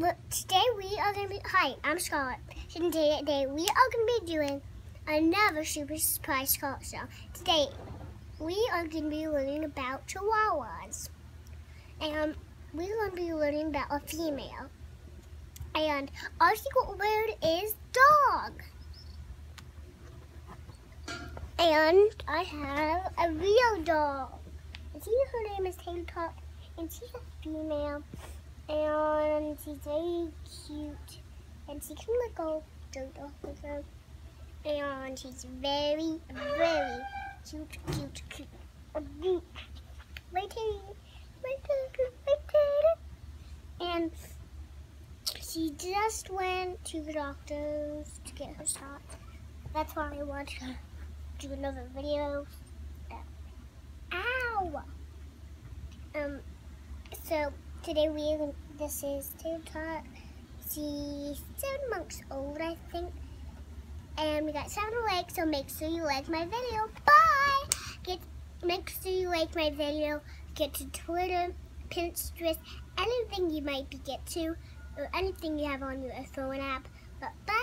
Today we are gonna be. Hi, I'm Scarlett. Today, today we are gonna be doing another super surprise Scarlett show. Today we are gonna be learning about chihuahuas, and we're gonna be learning about a female. And our secret word is dog. And I have a real dog. And see, her name is Tot, and she's a female and she's very cute. And she can let go. Dirt off of her and she's very very cute cute cute. Right here right there right and she just went to the doctor's to get her shot. That's why I want to do another video. Ow. Um so Today we this is Tater Tot. She's seven months old, I think. And we got seven likes, so make sure you like my video. Bye! Get make sure you like my video. Get to Twitter, Pinterest, anything you might be get to, or anything you have on your phone app. But bye!